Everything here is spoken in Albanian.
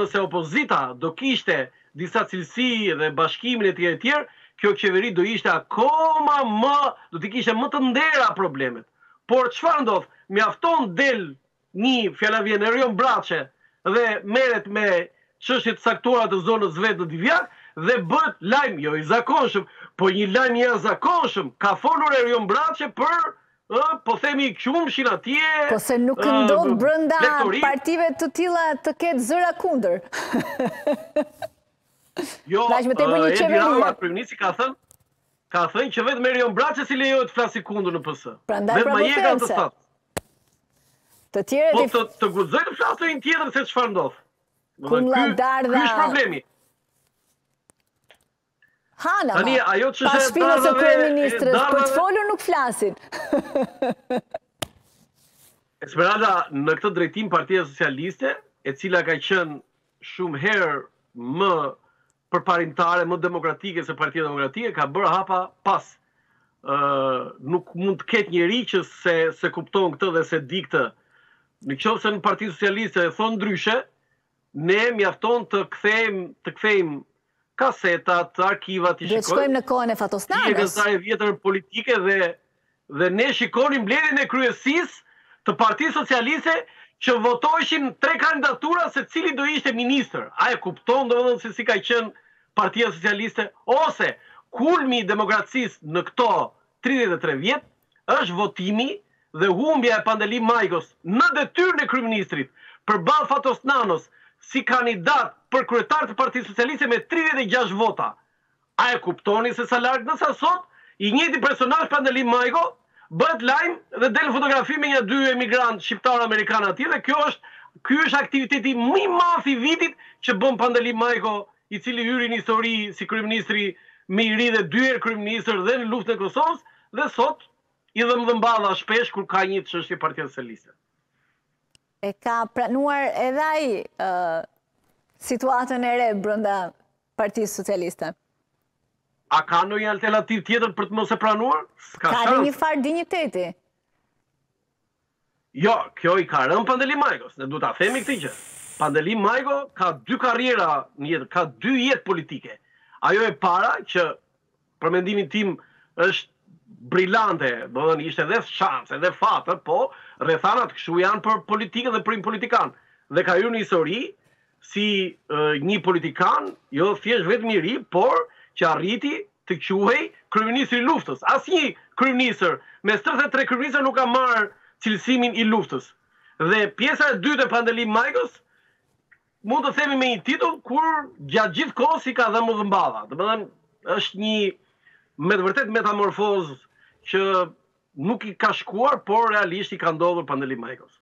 nëse opozita do kishte disa cilësi dhe bashkimin etj etj kjo qeveri do ishte akoma më do t'i kishte më të ndera problemet por çfarë ndodh mjafton del nji fjalë vjen Erion Braçe dhe merret me çështje të caktuara të zonës së vet në Divjakë dhe bëhet lajm jo i zakonshëm po nji lajm i jashtëzakonshëm ka folur Erion Braçe për Ë, po themi qumështin atje, ë, lektorin. Po se nuk ndodh brenda partive të tilla të ketë zëra kundër. Jo, Edi Rama, kryeministri ka thënë, ka thënë që vetëm Erion Braçes i lejohet të flasë kundër në PS. Prandaj pra po them se. Të tjerët i. Po të guxojë të flasë ndonjë tjetër se çfarë ndodh. Kumlladardha. Ky është problemi. Ama, pas shpinës së kryeministrit, për të folur nuk flasin. Esmeralda, në këtë drejtim partia socialiste, e cila ka qënë shumë herë më përparimtare, më demokratike se partia demokratike, ka bërë hapa pas. Nuk mund të ketë njeri që s'e kupton këtë dhe s'e di këtë. Në qoftë se në partinë socialiste e thonë ndryshe, Ne mjafton të kthejmë, të kthejmë kasetat, arkivat i shikojmë. Duhet të shkojmë në kohën e Fatos Nanos. Je gazetare e vjetër politike dhe dhe ne shikonim mbledhjen e kryesisë të Partisë Socialiste që votoheshin tre kandidatura se cili do ishte ministër. A e kupton domethënë se si ka qenë Partia Socialiste ose kulmi i demokracisë në këto tridhjetë e tre vjet, është votimi dhe humbja e Pandeli Majkos në detyrën e kryeministrit përballë Fatos Nanos si kanidat për kryetar të Partisë Socialiste me tridhjetë e gjashtë vota. A e kuptoni se sa larg ndërsa sot i njëjti personazh Pandeli Majko bëhet lajm dhe del në fotografi me nja dy emigrantë shqiptarë amerikanë aty dhe kjo është ky është aktiviteti më i madh i vitit që bën Pandeli Majko i cili hyri në histori si kryeministri më i ri dhe dy herë kryeministër dhe në luftën e Kosovës dhe sot i dhëmb dhëmballa shpesh kur ka një çështje Partia Socialiste. E ka pranuar edhe ai situatën e re brenda Partisë Socialiste. A ka ndonjë alternativë tjetër për të mos e pranuar? Ka dhe një farë dinjiteti. Jo, kjo i ka rënë Pandeli Majkos, ne duhet ta themi këtë gjë. Pandeli Majko ka dy karriera në jetë, ka dy jetë politike. Ajo e para që për mendimin tim është brilante, domethënë ishte dhe shans, edhe fat, po rrethanat kështu janë për politikën dhe për një politikan. Dhe ka hyrë në histori si një politikan, jo thjesht vetëm i ri, por që arriti të quhej kryeministri i luftës. Asnjë kryeministër mes 33 kryeministra nuk ka marrë cilësimin i luftës. Dhe pjesa e dytë e Pandeli Majkos mund të themi me një titull kur gjatë gjithë kohës i ka dhënë më dhëmbava. Domethënë është një me të vërtetë metamorfozë që nuk i ka shkuar, por realisht i ka ndodhur Pandeli Majkos.